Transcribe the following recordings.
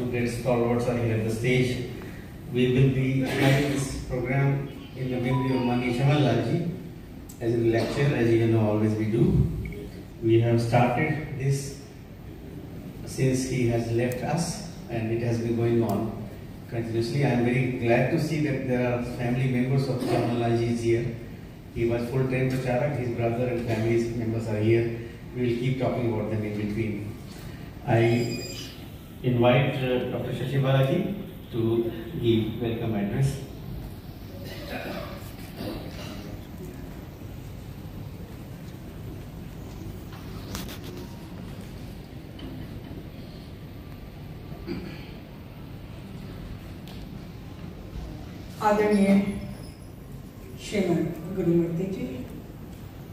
two great stalwarts are here at the stage. We will be having this program in the memory of Mani Shamallalji as a lecture, as you know, always we do. We have started this since he has left us and it has been going on continuously. I am very glad to see that there are family members of Shamallalji here. He was full-time Pracharak, his brother and family members are here. We will keep talking about them in between. I invite uh, Dr. Shashi Balaji to give welcome address. आदरणीय श्रीमान गुरुमूर्ति जी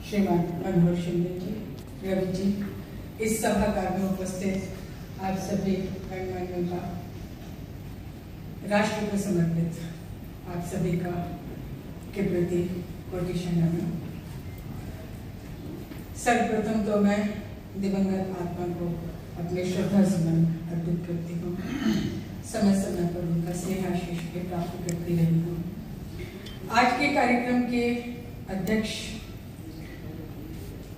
श्रीमान मनोहर शिंदे जी रवि जी इस सभागार में उपस्थित आप सभी गणमान्यों का, राष्ट्र को समर्पित आप सभी का के प्रति कोटि नमन सर्वप्रथम तो मैं दिवंगत आत्मा को अपने श्रद्धा सुमन अर्पित करती हूँ। समय समय पर उनका स्नेहाशीष के प्राप्त करती रही हूँ। आज के कार्यक्रम के अध्यक्ष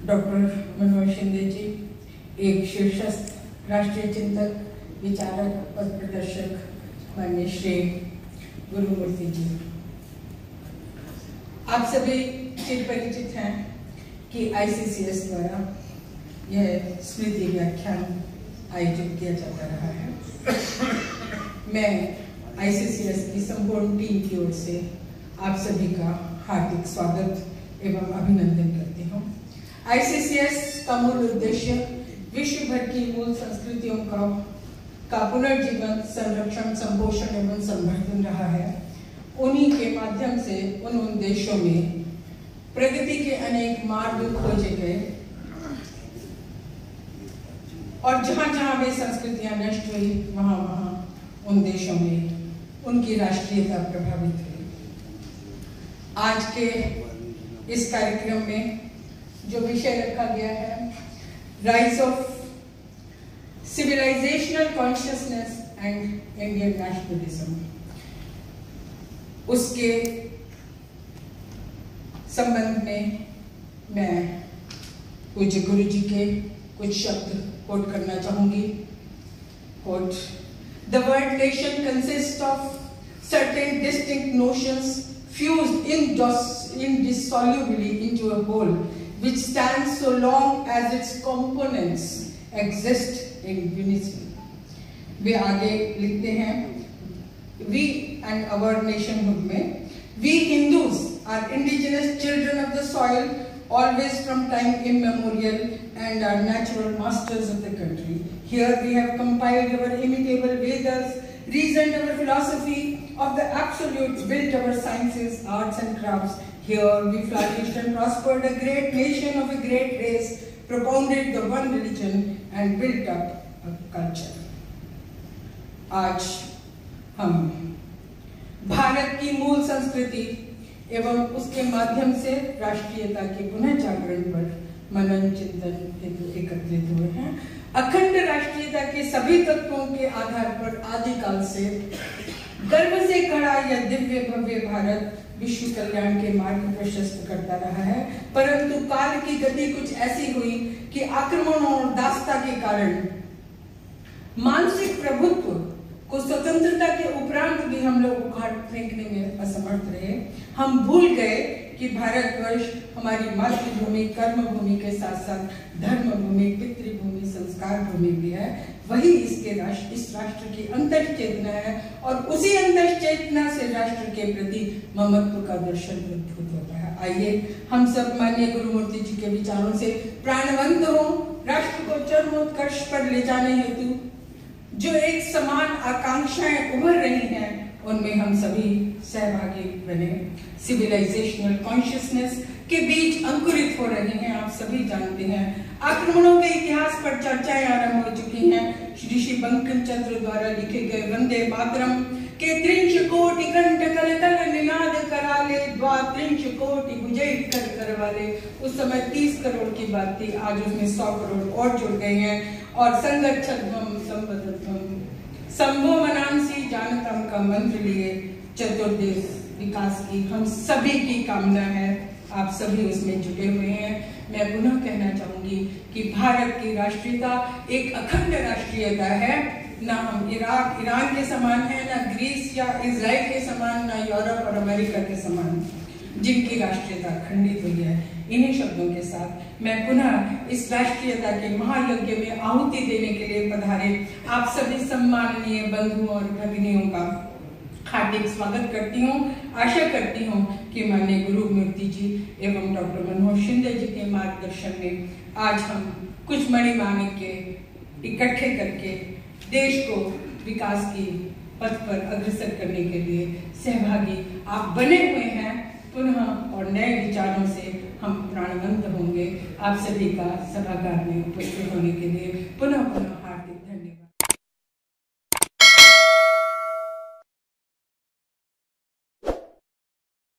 डॉक्टर मनोहर शिंदे जी, एक शीर्षस्थ राष्ट्रीय चिंतक, विचारक और प्रदर्शक मान्य श्री गुरुमूर्ति जी। आप सभी चिर परिचित हैं कि आईसीसीएस द्वारा यह स्मृति व्याख्यान आयोजित किया जाता रहा है। मैं आईसीसीएस की संपूर्ण टीम की ओर से आप सभी का हार्दिक स्वागत एवं अभिनंदन करती हूँ। आईसीसीएस का मूल उद्देश्य विश्व भर की मूल संस्कृतियों का का पुनर्जीवन, संरक्षण, संपोषण एवं संवर्धन रहा है। उन्हीं के माध्यम से उन उन देशों में प्रगति के अनेक मार्ग खोजे गए। और जहाँ जहाँ वे संस्कृतियाँ नष्ट हुई, वहाँ वहाँ उन देशों में उनकी राष्ट्रीयता प्रभावित हुई। आज के इस कार्यक्रम में जो विषय रखा गया है rise of civilizational consciousness and Indian nationalism उसके संबंध में मैं पूज्य गुरु जी के कुछ शब्द कोट करना चाहूँगी। Quote the word nation consist of certain distinct notions fused indissolubly into a whole. which stands so long as its components exist in unison. वे आगे लिखते हैं we and our nationhood में we Hindus are indigenous children of the soil always from time immemorial and are natural masters of the country. Here we have compiled our imitable Vedas, reasoned our philosophy of the absolute, built our sciences, arts and crafts. Here we flourished and prospered a great nation of a great race, propounded the one religion and built up a culture. आज हम भारत की मूल संस्कृति एवं उसके माध्यम से राष्ट्रीयता के पुनः जागरण पर मनन चिंतन हेतु एकत्रित हुए हैं अखंड राष्ट्रीयता के सभी तत्वों के आधार पर आदिकाल से गर्व से खड़ा यह दिव्य भव्य भारत विश्व कल्याण के मार्ग प्रशस्त करता रहा है। परंतु काल की गति कुछ ऐसी हुई कि आक्रमणों और दास्ता के कारण मानसिक प्रभुत्व को स्वतंत्रता के उपरांत भी हम लोग उखाड़ फेंकने में असमर्थ रहे। हम भूल गए कि भारतवर्ष हमारी मातृभूमि कर्म भूमि के साथ साथ धर्म भूमि पितृभूमि संस्कार भूमि भी है। वही इसके राष्ट्र, इस राष्ट्र की अंतर चेतना है और उसी अंतर चेतना से राष्ट्र के प्रति ममत्व का दर्शन उद्भूत होता है। आइए, हम सब माननीय गुरुमूर्ति जी के विचारों से प्राणवंत हो। राष्ट्र को चरमोत्कर्ष पर ले जाने हेतु जो एक समान आकांक्षाएँ उभर रही हैं, उनमें हम सभी सहभागी बने। सिविलाइजेशनल कॉन्शियसनेस के बीच अंकुरित हो रहे हैं, आप सभी जानते हैं। आक्रमणों के इतिहास पर चर्चाएँ आरंभ हो चुकी हैं। श्री श्री बंकिम चंद्र द्वारा लिखे गए वंदे मातरम के त्रिंश कोटि कंठ कल निनाद कराले, द्वा त्रिंश कोटि बुझे कर कर वाले उस समय तीस करोड़ की बात थी, आज उसमें सौ करोड़ और जुड़ गए हैं। और संगठन संबद्धम संभो मनांसी जानतम का मंत्र लिए चतुर्देश विकास की हम सभी की कामना है। आप सभी उसमें जुटे हुए हैं। मैं पुनः कहना चाहूँगी कि भारत की राष्ट्रीयता एक अखंड राष्ट्रीयता है। ना हम इराक, ईरान के समान है, ना ग्रीस या इसराइल के समान, ना यूरोप और अमेरिका के समान। जिनकी राष्ट्रीयता खंडित हुई है, इन्हीं शब्दों के साथ मैं पुनः इस राष्ट्रीयता के महायज्ञ में आहुति देने के लिए पधारे आप सभी सम्माननीय बंधुओं और भगिनियों का। हार्दिक स्वागत करती हूँ। आशा करती हूँ कि माननीय गुरु मूर्ति जी एवं डॉक्टर मनोहर शिंदे जी के मार्गदर्शन में आज हम कुछ मणि मणिमाणिक के इकट्ठे करके देश को विकास की पथ पर अग्रसर करने के लिए सहभागी आप बने हुए हैं। पुनः और नए विचारों से हम प्राणवंत होंगे। आप सभी का सभागार में उपस्थित होने के लिए पुनः पुनः